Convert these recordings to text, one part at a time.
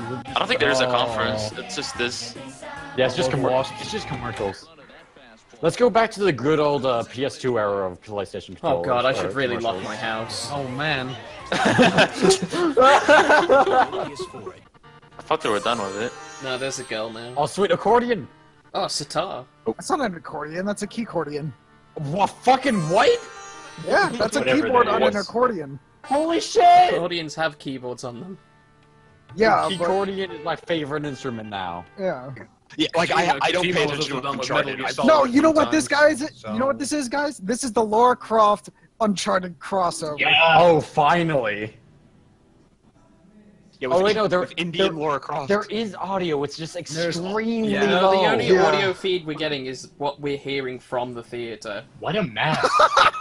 I don't think there's a conference. It's just this. Yeah, it's just, World commer- Lost. it's just commercials. Let's go back to the good old uh, PS2 era of PlayStation Oh god, I should really lock my house. Oh man. I thought they were done with it. No, there's a girl now. Oh, sweet accordion! Oh, sitar. That's not an accordion, that's a keycordion. What, fucking white? Yeah, that's a Whatever keyboard that on an is. accordion. Holy shit! Accordions have keyboards on them. Yeah, but, is my favorite instrument now. yeah. Yeah, like I, I don't pay attention to Uncharted. Metal Gear I- Solid. No, you know what this guy times, is? You know what this is, guys? This is the Lara Croft Uncharted crossover. Yeah. Oh, finally! Yeah, with, Oh, wait, no, there- with Indian there- Lara Croft. There is audio, it's just extremely yeah. No, the only Yeah. audio feed we're getting is what we're hearing from the theater. What a mess.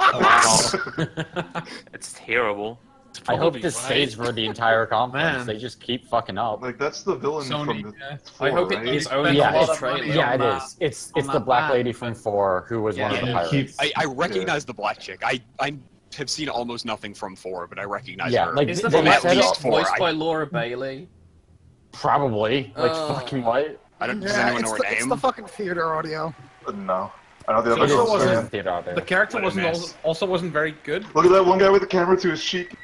Oh, it's terrible. I hope this stays for the entire conference. Man. They just keep fucking up. Like that's the villain Sony, from the yeah. I hope it right? is spent only Yeah, a lot this it's, of money trailer. yeah, it on. It's it's the black map. lady from Four who was one of the it pirates. keeps- I, I recognize the black chick. I, I have seen almost nothing from four, but I recognize Yeah, her. like Is the they black said least it- four, voiced I- by Laura Bailey? probably like Oh. fucking what? I don't. Does anyone it's know the, her it's the fucking theater audio. Uh, no, I know the So other it wasn't- theater. The character wasn't also, also wasn't very good. Look at that one guy with the camera to his cheek.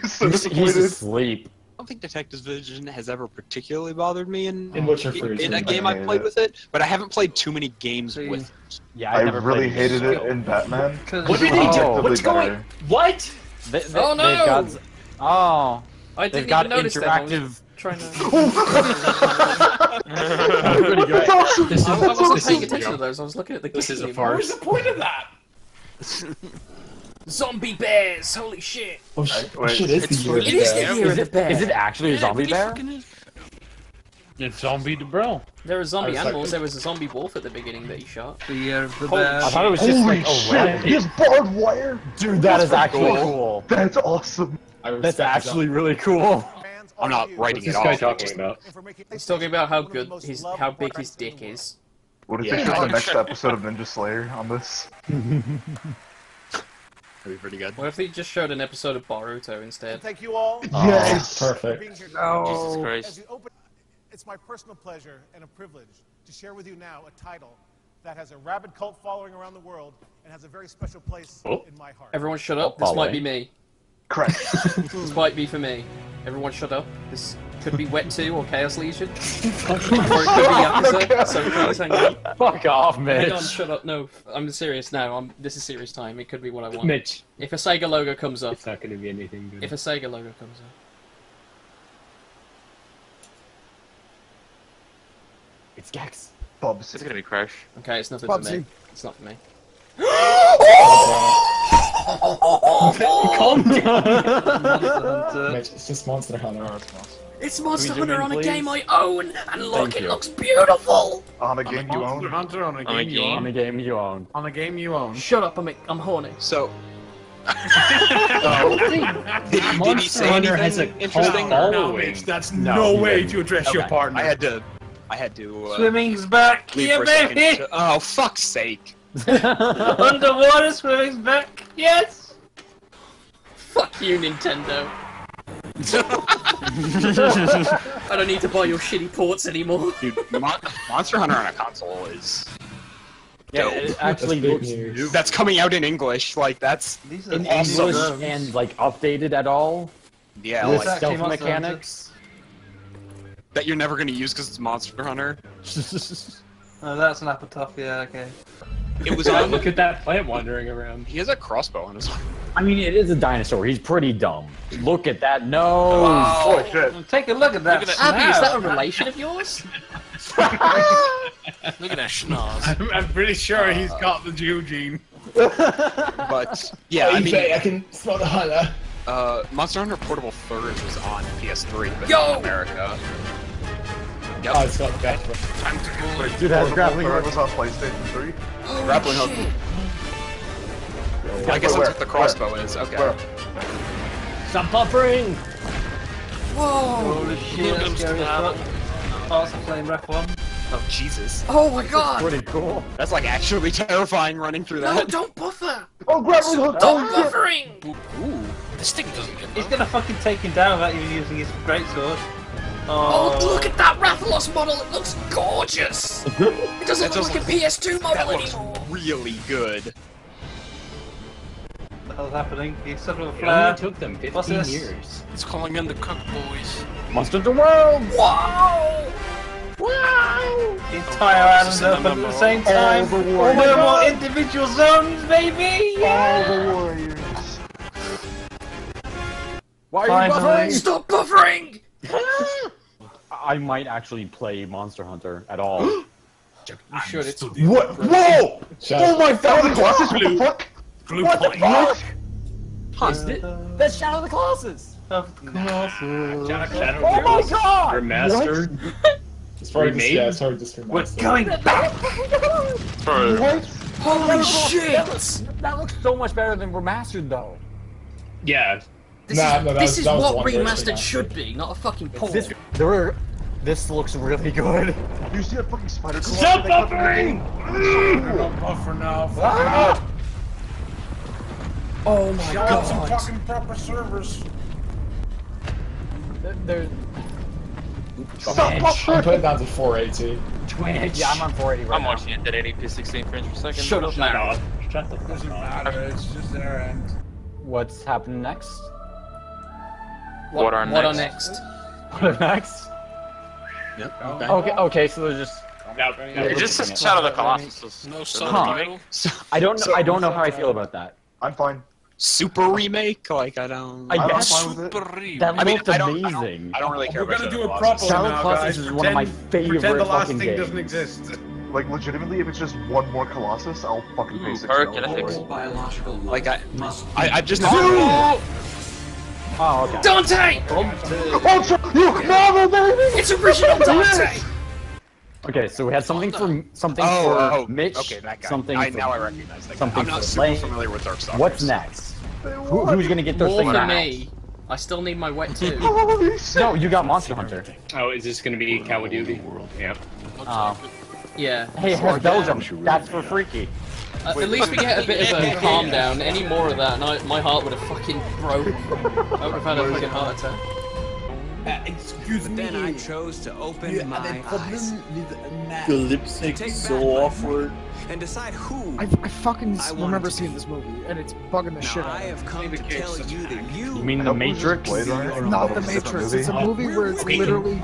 He's so He's, he's asleep. I don't think Detective Vision has ever particularly bothered me in In Witcher in, Fruits. in a I game I've played it. with it, but I haven't played too many games See. with. Yeah, I I, never really hated it in Batman. What did he do? Oh. What's Objectively going? What? They, they, Oh, no! They've got, oh, I they've didn't got even notice that. I was interactive. trying to... Oh, Pretty good. This is, I, I wasn't paying attention to those. I was looking at the this is a game. What was the point of that? Zombie bears! Holy shit! Oh, sh- Wait, shit is it's the year of It the is bear. the year Is of the it, bear. is it actually a zombie bear? it's Zombie the Bro. There are zombie I was like- animals. There was a zombie wolf at the beginning that he shot. The year of the Holy bear. I thought it was just Holy like a shit! red. He has barbed wire. Dude, that is actually cool. cool. That's awesome. That's respect actually really cool. I'm not writing What's this guy talking about? He's talking about how good his, how big his dick is. What if Yeah. they show the next episode of Ninja Slayer on this? That'd be pretty good. What if they just showed an episode of Boruto instead? Thank you all Yes. for Perfect. being here. Jesus No. As Christ. open, it's my personal pleasure and a privilege to share with you now a title that has a rabid cult following around the world and has a very special place Oh. in my heart. Everyone shut up. Oh, This might be me. Correct. This might be for me. Everyone shut up. This could be Wet 2 or Chaos Legion. or it could be Yakuza. So please hang on. Fuck off, Hang Mitch. on, shut up. No, I'm serious now. I'm, this is serious time. It could be what I want. Mitch, If a Sega logo comes up, it's not going to be anything good. if a Sega logo comes up. It's Gex. Bubs. It's gonna be Crash. Okay, it's nothing for me. It's not for me. Calm down. Hunter. It's just Monster Hunter. It's Monster Can we zoom Hunter in, on a please? game I own, and look, Thank it you. looks beautiful. On a game you Monster own. Hunter on a On a game you game. On the own. game you own. On a game you own. Shut up, I'm, I'm horny. So, Oh, did, did he say Hunter anything has a interesting? cult No, following. That's No, no, way to address your partner. I had to. I had to. Uh, Swimming's back, leave yeah, for a second baby. to- oh, fuck's sake! Underwater swimming's back. Yes. Fuck you, Nintendo. I don't need to buy your shitty ports anymore. Dude, Mon- Monster Hunter on a console is. Yeah, dope. it actually That's looks big. That's coming out in English. Like that's in awesome. English and like updated at all yeah, with like actually stealth mechanics. that you're never gonna use because it's Monster Hunter. Oh, that's an apple yeah, okay. It was on. Look at that plant wandering around. He has a crossbow on his arm. I mean, it is a dinosaur. He's pretty dumb. Look at that nose. Oh shit. Take a look at that. Look at that- Abby, is that a relation of yours? Look at that schnoz. I'm, I'm pretty sure he's got the Jew gene. But yeah, I mean, I can smell the hunter. uh, Monster Hunter Portable Third was on PS3, but Yo! not in America. Yep. Oh, it's got the best one. Time to go. Dude has grappling hook. was on PlayStation 3. Grappling hook. I guess Where, that's what the crossbow is. Okay. Where? Stop buffering! Whoa! Holy shit, that's scary as fuck. Awesome playing Ref 1. Oh Jesus, Oh my god! Pretty cool. that's like actually terrifying running through that. No, that. don't buffer! Oh, grappling hook! Stop Oh, shit. buffering! Ooh. This thing doesn't get He's gonna fucking take him down without even using his greatsword. Oh, oh, look at that Rathalos model! It looks gorgeous! It doesn't That look like a PS2 That model looks anymore! really good. What hell's happening? He's set with a It flare. only took them 15 What's this? years. It's calling in the cook boys. Monster the World! Wow! Wow! The entire oh, island open at the same time. the All warriors. the more individual zones, baby! All the warriors. Why are Finally. you Stop buffering! buffering? I might actually play Monster Hunter at all. You should, it's What? Whoa! Shut Oh up. my god, the glasses, what the fuck? What the fuck? That's Shadow of the Colossus! Of course. Shadow Oh my god! Remastered. It's probably just, Remade? yeah, it's probably just We're remastered. going back! What? Holy shit! That looks, that looks so much better than remastered though. Yeah. This Nah, is, no, that this was- is that was what one remastered should be, not a fucking port. This, there were, this looks really good. You see that fucking spider claw? Stop they cut through the buffering! game? Buffer now. Ah! Oh my god! Some fucking proper servers. There, Stop I'm buffering! putting down to 480. Twitch. Yeah, I'm on 480 right I'm now. watching it at 80p 16 frames per second. Shut up, man. up. Shut the fuck up. It's just their end. What's happening next? What are What are next? next? What next? Yep. Okay, okay, so there's just No, no, It just says Shadow of the Colossus. No Huh. I don't know. I don't know how I feel about that. I'm fine. Super remake? Like I don't. I I'm guess fine with it. that I mean, looked I don't, I don't, amazing. I don't really care We're about gonna Shadow do of it the Colossus. properly Shadow now, Colossus guys. is one of my Pretend- favorite Pretend the last thing games. doesn't exist. Like, legitimately, if it's just one more Colossus, I'll fucking pay Ooh, six Perk, dollars ethics. for it. Like I, I, I just. Oh, okay. Dante! Oh, so, you novel, baby! It's original Dante! Okay, so we had something for something Oh, for oh, Mitch. Okay, that guy. Something. I, for, now I recognize that. something. I'm not super Lane. familiar with Darkstalkers. What's next? Who, who's gonna get those More things for me. I still need my wet too. Holy shit! No, you got Monster Hunter. Oh, is this gonna be Kawadubi? Yep. Uh, Yeah. hey, it has Belgium. That's for freaky. Uh, at least we get a bit of a calm down. Any more of that, and I, my heart would have fucking broke. I would have had a fucking heart attack. Uh, excuse me. Then I chose to open my eyes. The lipstick so awkward. And decide who. I, I fucking I s- wanted remember to seeing this movie, and it's bugging the shit now out I of have come to tell you that you. You mean The That was just Matrix? Blade Not The it's Matrix. It's a movie where it's literally.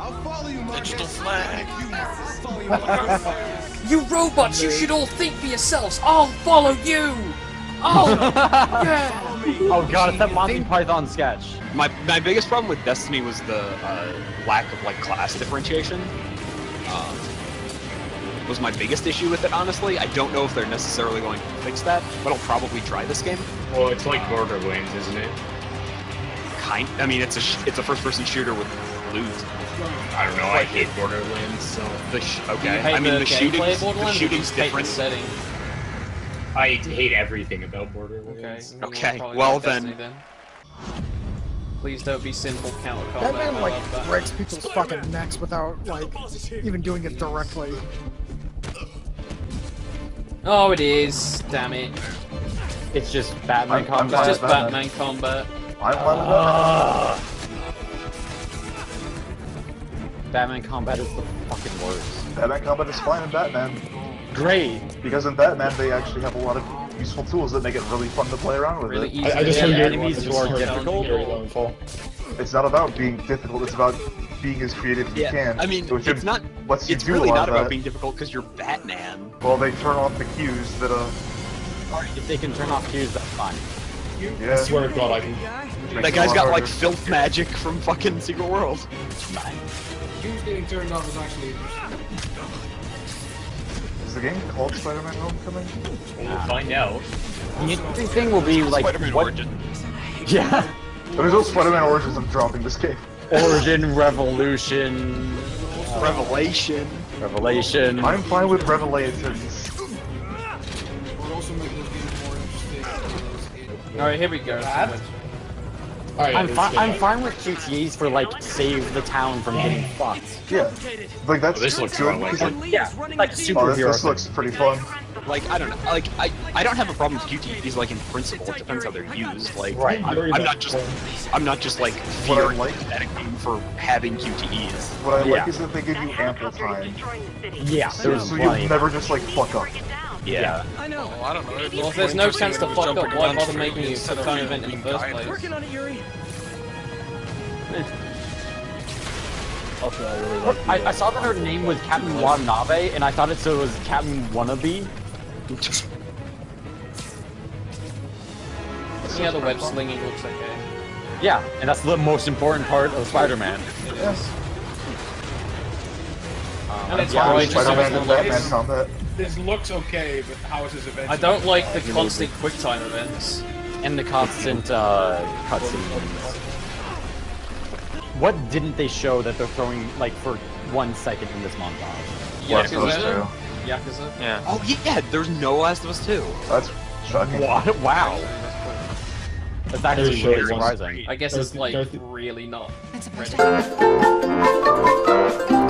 Digital flag. You robots, you should all think for yourselves. I'll follow you. Oh, yeah. Oh god, it's that Monty Python sketch. My my biggest problem with Destiny was the uh, lack of like class differentiation. Um, was my biggest issue with it, honestly. I don't know if they're necessarily going to fix that, but I'll probably try this game. Well, it's like Borderlands, isn't it? Kind, I mean, it's a sh- it's a first-person shooter with loot. I don't know. I hate Borderlands, so The sh- okay, I mean the, the, gameplay shooting's the Borderlands, or do you shooting's different. The setting? I hate everything about Okay. Borderlands. then we'll Okay, probably well go Destiny then. Please don't be sinful counter That man I like love breaks people's fucking necks without like even doing it directly. Oh, it is. Damn it. It's just Batman I'm- I'm It's just Batman. Batman combat. I'm fine. Batman combat is the fucking worst. Batman combat is fine in Batman. Great. Because in Batman, they actually have a lot of useful tools that make it really fun to play around with Really it. easy I, I just to heard hit your enemies I who just are heard difficult, Gary or- It's not about being difficult, it's about being as creative as Yeah, you can. I mean, which it's not. lets you It's do really not about that. being difficult because you're Batman. Well, they turn off the cues that, uh, If they can turn off cues, that's fine. yeah. I swear to God, I can. That guy's got harder. like filth magic from fucking Secret World. Who's getting turned off is actually Is the game called Spider-Man Homecoming? We'll find out. The interesting thing will be like Spider-Man what? Origin. Yeah. There's no Spider-Man Origins I'm dropping this game. Origin, Revolution, Revelation. Revelation. I'm fine with Revelations. would also make this game more interesting. Alright, here we go. All right, I'm let's fine. get I'm fine with QTEs for like save the town from getting fucked. Yeah. Like, that's Oh, this looks good like because, it. Yeah, like Oh, this, superhero. this looks pretty fun. Like I don't know, like I I don't have a problem with QTEs like in principle. It depends how they're used. Like Right. I'm, I'm not just I'm not just like What fearing like- pathetic game for having QTEs. What I Yeah. like is that they give you ample time, Yeah, so, there's so plenty. you never just like fuck up. Yeah. I know. Oh, I don't know. Well, if there's no chance to fuck up, why bother making you a time event in the first place? Working on it, Yuri. Also, I really like I, I saw that her name was Captain uh, Watanabe, and I thought it so it was Captain Wannabe. Yeah, the web slinging looks okay. Yeah, and that's the most important part of Spider-Man. It is. Um, And it's yeah, probably just Spider-Man so and Batman combat. This looks okay, but how is this event? I don't like the constant quick time events. and the constant uh, cutscenes. What didn't they show that they're throwing like for one second in this montage? Last of Us Yakuza? Yeah. Oh yeah, there's no Last of Us 2. That's shocking. What? Wow. That's actually There's very surprising. I guess it's like really not. It's a ready. person.